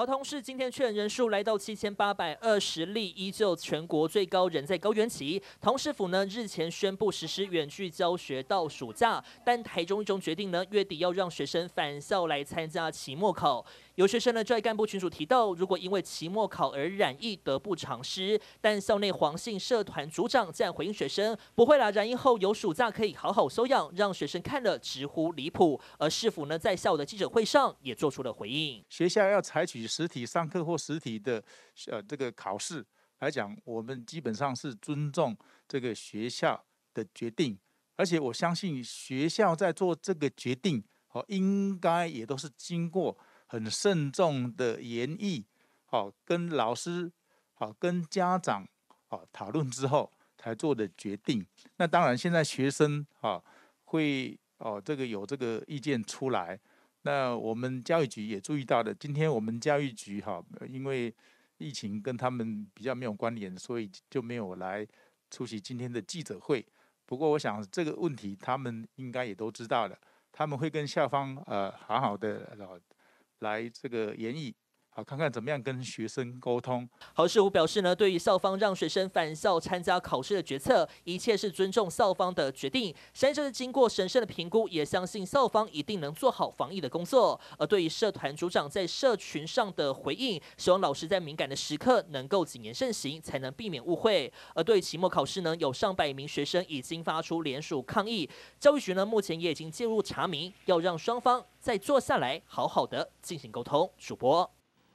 好，同时今天确诊人数来到七千八百二十例，依旧全国最高，仍在高原期。同时府呢日前宣布实施远距教学到暑假，但台中一中决定呢月底要让学生返校来参加期末考。有学生呢在干部群组提到，如果因为期末考而染疫，得不偿失。但校内黄姓社团组长这样回应学生：不会啦，染疫后有暑假可以好好休养。让学生看了直呼离谱。而市府呢在下午的记者会上也做出了回应：学校要采取实体上课或实体的呃这个考试来讲，我们基本上是尊重这个学校的决定，而且我相信学校在做这个决定，哦，应该也都是经过。很慎重的研议，好跟老师，好跟家长，好讨论之后才做的决定。那当然，现在学生啊会哦这个有这个意见出来。那我们教育局也注意到了，今天我们教育局哈，因为疫情跟他们比较没有关联，所以就没有来出席今天的记者会。不过，我想这个问题他们应该也都知道了，他们会跟校方呃好好的来这个研议。好，看看怎么样跟学生沟通。郝世虎表示呢，对于校方让学生返校参加考试的决策，一切是尊重校方的决定。相信是经过审慎的评估，也相信校方一定能做好防疫的工作。而对于社团组长在社群上的回应，希望老师在敏感的时刻能够谨言慎行，才能避免误会。而对期末考试呢，有上百名学生已经发出联署抗议，教育局呢目前也已经介入查明，要让双方再坐下来好好的进行沟通。主播。